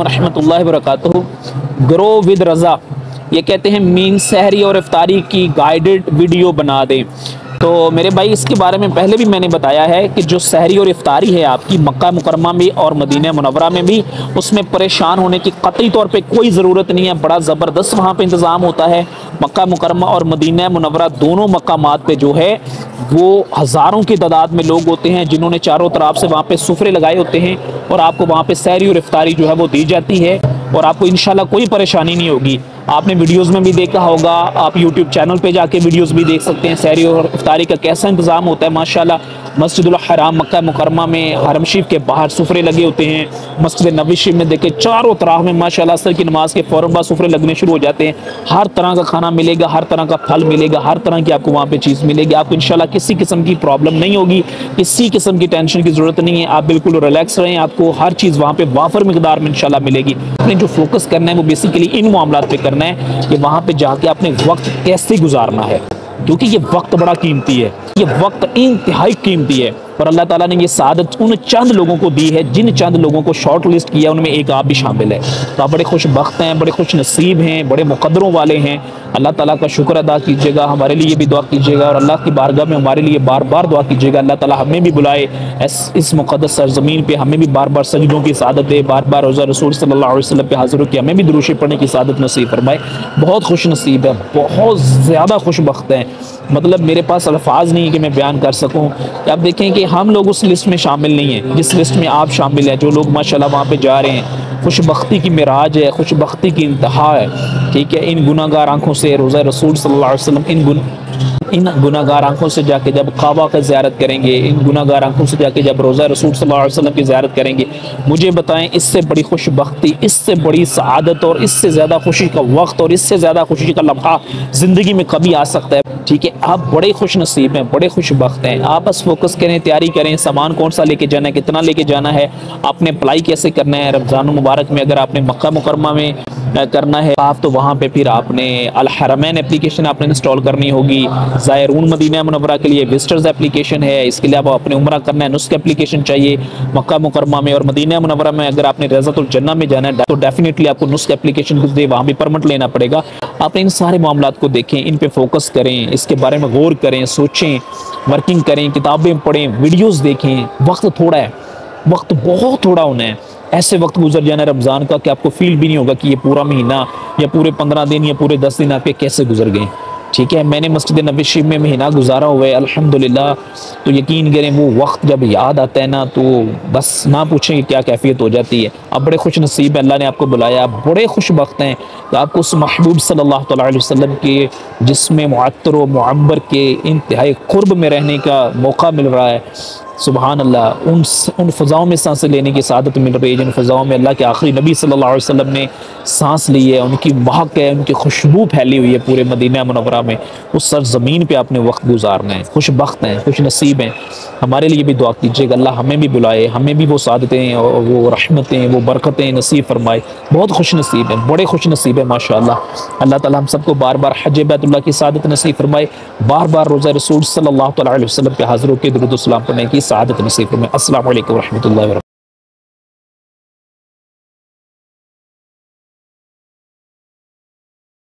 रहमतुल्लाहि वरकatuh grow with रज़ा, ये कहते हैं, मीन सहरी और इफ्तारी की गाइडेड वीडियो बना दें। तो मेरे भाई, इसके बारे में पहले भी मैंने बताया है कि जो सहरी और इफ्तारी है आपकी, मक्का मुकरमा में और मदीना मनवरा में भी, उसमें परेशान होने की कतई तौर पे कोई ज़रूरत नहीं है। बड़ा ज़बरदस्त वहाँ पे इंतज़ाम होता है। मक्का मुकरमा और मदीना मनवरा दोनों मकामात पे जो है, वो हज़ारों की तादाद में लोग होते हैं, जिन्होंने चारों तरफ़ से वहाँ पर सुफरे लगाए होते हैं और आपको वहाँ पर सहरी और इफ्तारी जो है वो दी जाती है और आपको इनशाला कोई परेशानी नहीं होगी। आपने वीडियोस में भी देखा होगा, आप यूट्यूब चैनल पे जाके वीडियोस भी देख सकते हैं। सैरी और इफ्तारी का कैसा इंतज़ाम होता है, माशाल्लाह। मस्जिद हराम, मक्का मुकरमा में हरम शरीफ के बाहर सुफरे लगे होते हैं। मस्जिद नबी शरीफ में देखे, चारों तरह में माशाल्लाह असर की नमाज़ के फ़ौरन बाद सुफरे लगने शुरू हो जाते हैं। हर तरह का खाना मिलेगा, हर तरह का फल मिलेगा, हर तरह की आपको वहाँ पे चीज़ मिलेगी। आपको इंशाल्लाह किसी किस्म की प्रॉब्लम नहीं होगी, किसी किस्म की टेंशन की ज़रूरत नहीं है। आप बिल्कुल रिलैक्स रहें, आपको हर चीज़ वहाँ पर वाफर मकदार में इंशाल्लाह मिलेगी। अपने जो फोकस करना है, वो बेसिकली इन मामला पर करना है कि वहाँ पे जाके अपने वक्त कैसे गुजारना है? क्योंकि ये वक्त बड़ा कीमती है। ये वक्त इंतहाई कीमती है। और अल्लाह ताला ने ये सादत उन चंद लोगों को दी है, जिन चंद लोगों को शॉर्ट लिस्ट किया, उनमें एक आप भी शामिल है। तो आप बड़े खुश बख्त हैं, बड़े खुश नसीब हैं, बड़े मुकदरों वाले हैं। अल्लाह ताला का शुक्र अदा कीजिएगा, हमारे लिए भी दुआ कीजिएगा और अल्लाह की बारगाह में हमारे लिए बार बार दुआ कीजिएगा। अल्लाह ताला हमें भी बुलाए इस इस मुकदस सरजमीन पे, हमें भी बार बार सजदों की सादत दे बार बार रोज़ा रसूल सल्लल्लाहु अलैहि वसल्लम पे हाजिर की हमें भी दुरुशे पढ़ने की सादत नसीब फरमाए। बहुत खुश नसीब है, बहुत ज़्यादा खुश बख्त हैं। मतलब मेरे पास अल्फाज नहीं है कि मैं बयान कर सकूँ। आप देखें कि हम लोग उस लिस्ट में शामिल नहीं हैं। जिस लिस्ट में आप शामिल हैं, जो लोग माशाल्लाह वहाँ पे जा रहे हैं खुश बख्ती की मराज है खुश बख्ती की इंतहा है, ठीक है? इन गुनागार आँखों से रोज़ा रसूल वसल्लम, इन गुन, इन गुनागार आँखों से जाके जब काबा का ज़्यारत करेंगे, इन गुनागार आँखों से जाके जब रोज़ा रसूल वसल्लम की ज़्यारत करेंगे, मुझे बताएँ, इससे बड़ी खुश बख्ती इससे बड़ी सआदत और इससे ज़्यादा खुशी का वक्त और इससे ज़्यादा खुशी का लम्हा ज़िंदगी में कभी आ सकता है। ठीक है? आप बड़े खुश नसीब हैं, बड़े खुश वक्त हैं। आप बस फोकस करें, तैयारी करें, सामान कौन सा लेके जाना है, कितना लेके जाना है, आपने अप्लाई कैसे करना है, रमज़ान मुबारक में अगर आपने मक्का मुकरमा में करना है। आप तो वहाँ पे फिर आपने अलहरमैन एप्लीकेशन आपने इंस्टॉल करनी होगी। ज़ायरून मदीना मनवरा के लिए विजिटर्स एप्लीकेशन है। इसके लिए आप अपने उम्र करना है। नुस्ख एप्लीकेशन चाहिए। मक्का मुकरमा में और मदीना मनवरा में अगर आपने रज़तुलजन्ना में जाना है तो डेफिनेटली आपको नुस्ख एप्लीकेशन दे वहाँ भी परमिट लेना पड़ेगा। आप इन सारे मामला को देखें, इन पर फोकस करें, इसके बारे में गौर करें, सोचें वर्किंग करें, किताबें पढ़ें वीडियोज़ देखें। वक्त थोड़ा है। वक्त बहुत थोड़ा होना है। ऐसे वक्त गुजर जाना रमज़ान का कि आपको फील भी नहीं होगा कि ये पूरा महीना या पूरे पंद्रह दिन या पूरे दस दिन आपके कैसे गुजर गए। ठीक है? मैंने मस्जिद नबी शरीफ में महीना गुजारा हुआ है, अल्हम्दुलिल्लाह। तो यकीन करें, वो वक्त जब याद आता है ना तो बस ना पूछें कि क्या कैफियत हो जाती है। आप बड़े खुश नसीब है, अल्लाह ने आपको बुलाया। आप बड़े खुश वक्त हैं कि आपको उस महबूब अलैहि वसल्लम के जिसमें मुअत्तर व मुअब्बर के इंतहाई क़ुर्ब में रहने का मौका मिल रहा है। सुबहान अल्लाह उन उन फ़ज़ाओं में साँसें लेने की सादत मिल रही है, जिन फ़ज़ाओं में अल्लाह के आखिरी नबी सल्लल्लाहु अलैहि वसल्लम ने सांस ली है, उनकी महक है, उनकी खुशबू फैली हुई है पूरे मदीना मनवरा में। उस सर ज़मीन पे आपने वक्त गुजारना है, खुश बख्त हैं, खुश नसीब हैं। हमारे लिए भी दुआ कीजिएगा, अल्लाह हमें भी बुलाए, हमें भी वो सादतें और वो रहमतें, वो बरकतें नसीब फरमाए। बहुत खुश नसीब हैं, बड़े खुश नसीब हैं माशा अल्लाह ताला हम सबको बार बार हज बैतुल्ला की सादत नसीब फरमाए। बार बार रोज़ा रसूल अलैहि वसल्लम पे हाजिर होकर दरुद पढ़ने की सादत नसीब फरमाए अस्सलाम वालेकुम रहमतुल्लाहि